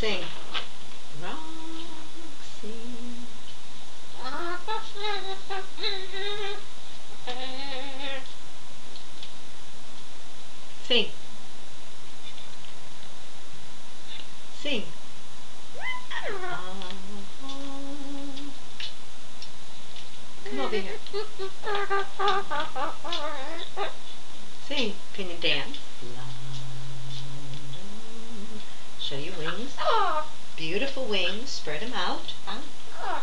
Sing. Sing. Sing. Come over here. Sing. Can you dance? Show your wings. Beautiful wings. Spread them out. out.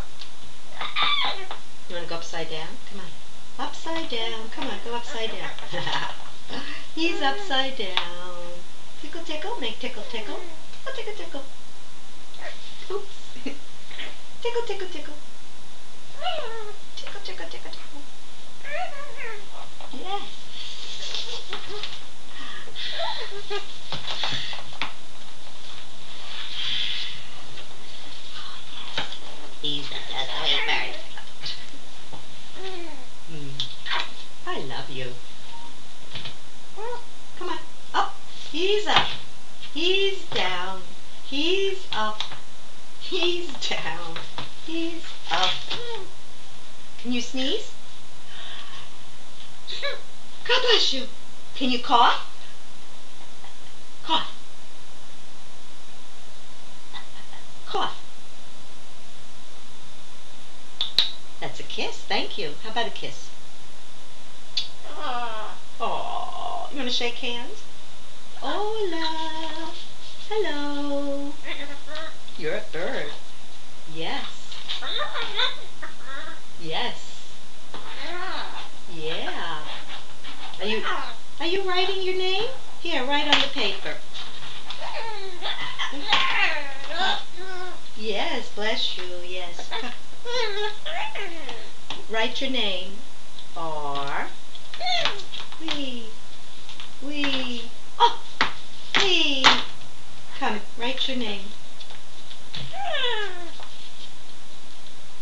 You want to go upside down? Come on. Upside down. Come on, go upside down. He's upside down. Tickle, tickle. Make tickle, tickle. Oh, tickle, tickle. Oops. tickle, tickle, tickle. Tickle, tickle, tickle, tickle. Yes. He's a very mm. I love you. Come on. Up. He's up. He's down. He's up. He's down. He's up. Can you sneeze? God bless you. Can you cough? Cough. Cough. That's a kiss. Thank you. How about a kiss? Oh, you want to shake hands? Hola. Hello. You're a bird. Yes. Yes. Yeah. Are you are you writing your name? Here, write on the paper. Yes, bless you. Yes. Write your name. R. We. We. Oh! We. Come, write your name.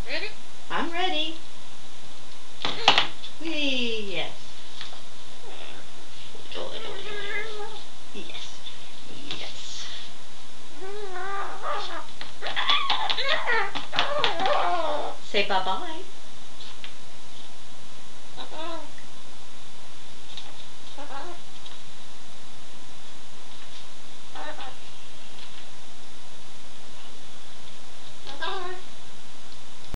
Ready? I'm ready. We. Yes. Yes. Yes. Say bye-bye.